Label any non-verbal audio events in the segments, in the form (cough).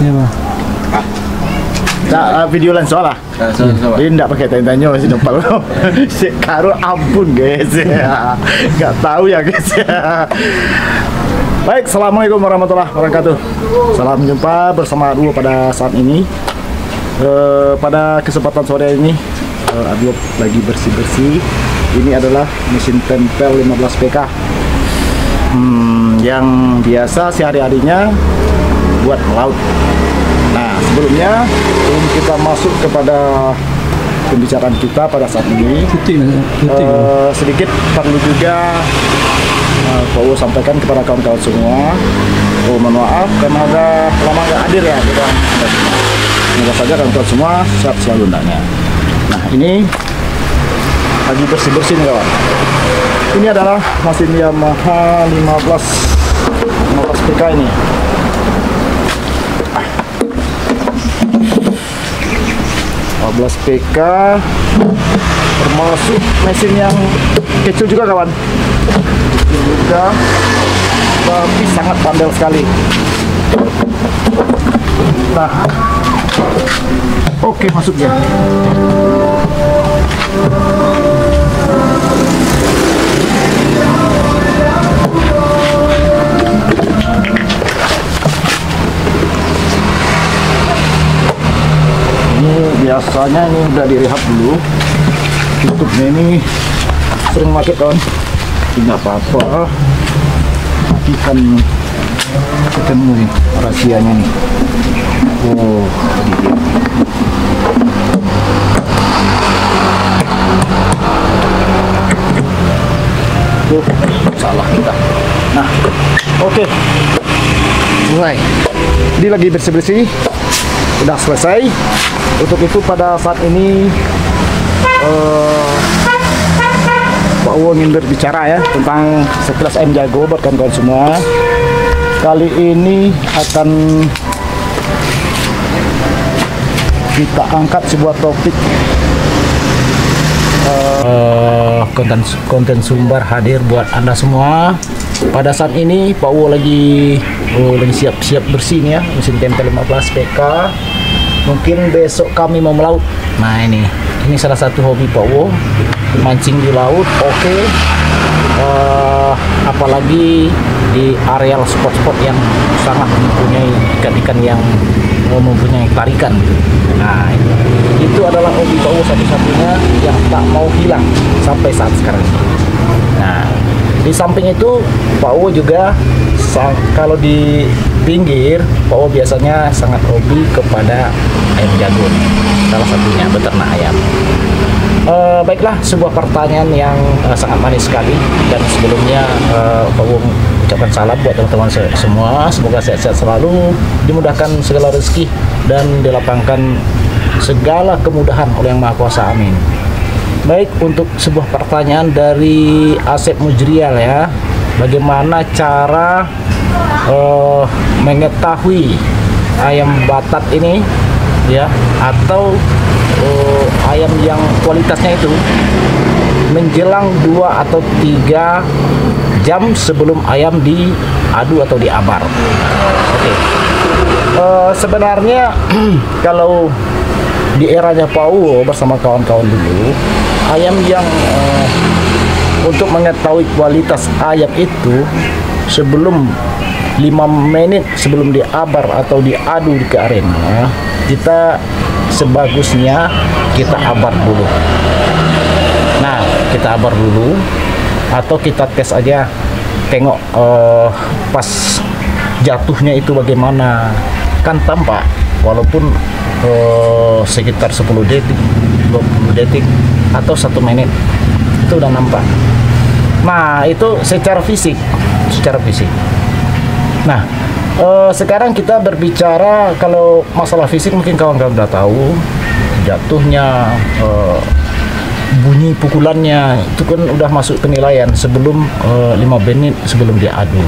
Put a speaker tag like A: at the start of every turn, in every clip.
A: Iya bang.
B: Tak uh, video lain soal lah.
C: So,
B: Dia tidak pakai tanya-tanya masih nampak (laughs) Si Karo ampun guys (laughs) ya. Gak tahu ya guys ya. Baik, Assalamualaikum warahmatullahi wabarakatuh Salam jumpa bersama Arwo pada saat ini Eh, Pada kesempatan sore ini uh, Arwo lagi bersih-bersih Ini adalah mesin tempel 15 PK hmm, Yang biasa sehari-harinya buat melaut Nah, sebelumnya sebelum kita masuk kepada pembicaraan kita pada saat ini,
A: Putih putih.
B: Eh, sedikit perlu juga uh, Pak Uwo sampaikan kepada kawan-kawan semua. Oh, mohon maaf karena ada lama nggak hadir ya kita. Semoga saja kawan-kawan semua sehat selalu hendaknya. Nah, ini lagi bersih-bersih nih kawan. Ini adalah mesin Yamaha 15 15 PK ini. 15 PK termasuk mesin yang kecil juga kawan. Kecil juga. Tapi sangat pandai sekali. Nah. Oke masuknya ini biasanya ini udah direhab dulu. Tutupnya ini sering pakai kawan tidak apa-apa. Tapi kan ketemu nih rahasianya nih. Oh dia Tuh, salah kita. Nah oke. Mulai. Ini lagi bersih-bersih udah selesai. Untuk itu pada saat ini eh, Pak Uwo ingin berbicara ya tentang sekelas M Jago buat kawan-kawan semua. Kali ini akan kita angkat sebuah topik. Eh, konten konten sumber hadir buat anda semua pada saat ini Pak Uwo lagi oh, lagi siap-siap bersih nih ya. Mesin tempel 15 PK mungkin besok kami mau melaut. Nah ini. Ini salah satu hobi Pak Wo mancing di laut oke. Eh, apalagi di areal spot-spot yang sangat mempunyai ikan-ikan yang eh, mempunyai tarikan. Nah itu, itu adalah hobi Pak Wo satu-satunya yang tak mau hilang sampai saat sekarang. Nah di samping itu Pak Wo juga kalau di pinggir Pak Wo biasanya sangat hobi kepada ayam jago salah satunya beternak ayam. Eh, baiklah sebuah pertanyaan yang eh, sangat manis sekali. Dan sebelumnya eh, Pak Wo ucapkan salam buat teman-teman se- semua. Semoga sehat-sehat selalu dimudahkan segala rezeki dan dilapangkan segala kemudahan oleh yang Maha Kuasa. Amin Baik untuk sebuah pertanyaan dari Asep Mujrial ya. Bagaimana cara eh, mengetahui ayam batat ini ya atau eh, ayam yang kualitasnya itu menjelang dua atau tiga jam sebelum ayam diadu atau diabar. Oke. Eh, sebenarnya (clears throat) kalau di eranya Pauwo bersama kawan-kawan dulu ayam yang eh, untuk mengetahui kualitas ayam itu sebelum 5 menit sebelum diabar atau diadu di ke arena kita sebagusnya kita abar dulu. Nah kita abar dulu atau kita tes aja tengok eh, pas jatuhnya itu bagaimana. Kan tampak walaupun eh, sekitar 10 detik 20 detik atau satu menit. Itu udah nampak. Nah itu secara fisik. Secara fisik. Nah eh, sekarang kita berbicara kalau masalah fisik mungkin kawan-kawan udah tahu. Jatuhnya eh, bunyi pukulannya. Itu kan udah masuk penilaian sebelum eh, lima menit sebelum dia adu.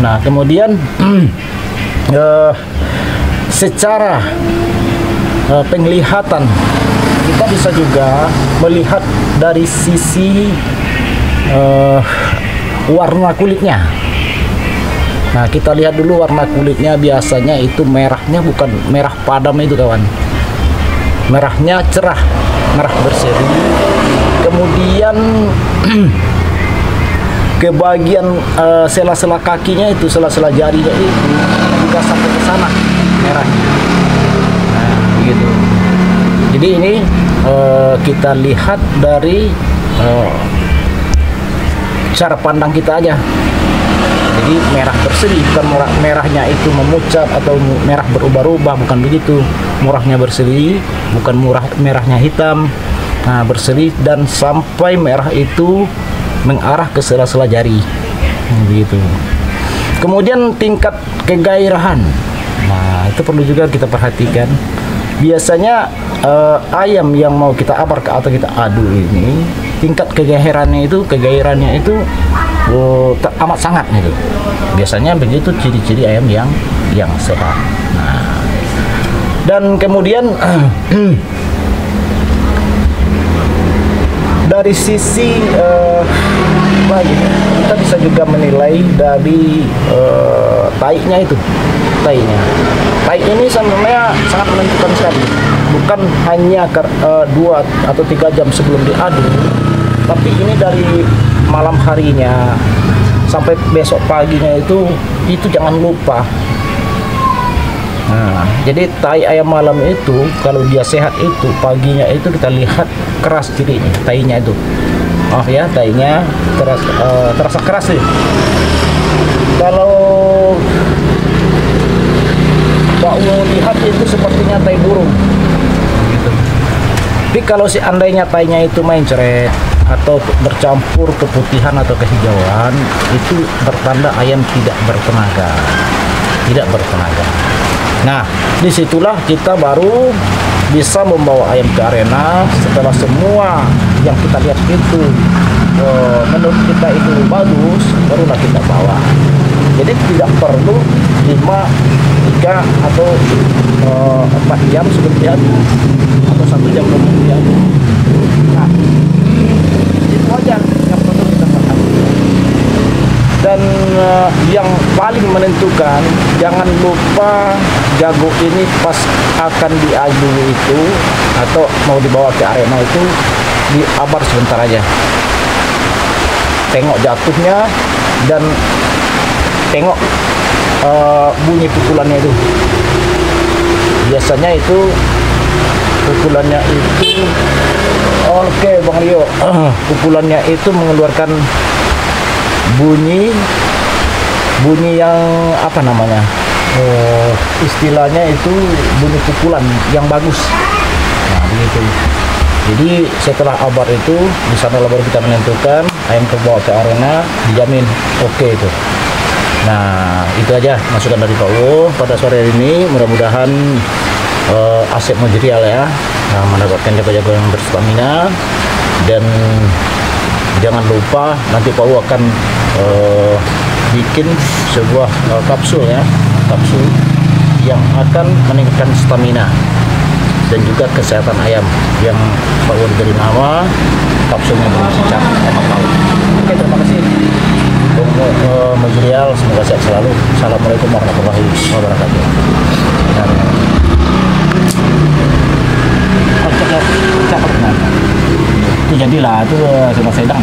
B: Nah kemudian (clears throat) eh, secara eh, penglihatan kita bisa juga melihat dari sisi eh, warna kulitnya Nah, kita lihat dulu warna kulitnya biasanya itu merahnya bukan merah padam itu kawan. Merahnya cerah, merah berseri. Kemudian (clears throat) ke bagian eh, sela-sela kakinya itu sela-sela jarinya itu juga sampai ke sana merahnya. Nah, begitu. Jadi ini eh, kita lihat dari eh, cara pandang kita aja. Jadi merah berseri bukan merah, merahnya itu memucat atau merah berubah-ubah bukan begitu. Murahnya berseri bukan murah merahnya hitam. Nah, berseri dan sampai merah itu mengarah ke sela-sela jari. Hmm, begitu. Kemudian tingkat kegairahan. Nah, itu perlu juga kita perhatikan. Biasanya eh, ayam yang mau kita abar ke atau kita adu ini tingkat kegairannya itu kegairannya itu ter- amat sangat gitu. Biasanya begitu ciri-ciri ayam yang yang sehat. Nah, dan kemudian (clears throat) dari sisi eh, apa gini, kita bisa juga menilai dari eh, taiknya itu. Taiknya. Taik ini sebenarnya sangat menentukan sekali. Bukan hanya ker- eh, dua atau tiga jam sebelum diadu tapi ini dari malam harinya sampai besok paginya itu itu jangan lupa. Nah, jadi tai ayam malam itu kalau dia sehat itu paginya itu kita lihat keras cirinya, tainya itu. Oh ya, tainya keras eh, terasa keras sih. Kalau Pak lihat itu sepertinya tai burung. Gitu. Tapi kalau seandainya tainya itu main ceret atau bercampur keputihan atau kehijauan itu bertanda ayam tidak bertenaga. Tidak bertenaga. Nah, di situlah kita baru bisa membawa ayam ke arena setelah semua yang kita lihat itu eh, menurut kita itu bagus, barulah kita bawa. Jadi tidak perlu 5, 3 atau eh, 4 jam sebelum diadu atau satu jam diadu. Nah, itu aja yang perlu kita perhatikan dan eh, yang paling menentukan jangan lupa jago ini pas akan diadu itu atau mau dibawa ke arena itu diabar sebentar aja. Tengok jatuhnya dan tengok eh, bunyi pukulannya itu. Biasanya itu pukulannya itu oke bang Rio. (clears throat) Pukulannya itu mengeluarkan bunyi bunyi yang apa namanya Eh, istilahnya itu bunyi pukulan yang bagus. Nah begitu jadi setelah abar itu di sana lah baru kita menentukan ayam terbawa ke arena dijamin oke itu. Nah itu aja masukan dari Pak Wo pada sore ini. Mudah-mudahan eh, aset material ya nah, mendapatkan jago-jago yang berstamina. Dan jangan lupa nanti Pak akan eh, bikin sebuah eh, kapsul ya kapsul yang akan meningkatkan stamina dan juga kesehatan ayam yang Pak diberi nama kapsulnya berisi cap emak laut. Oke terima kasih Bung eh, Majrial semoga sehat selalu. Assalamualaikum warahmatullahi wabarakatuh. Dan? Itu jadilah itu eh, sudah sedang.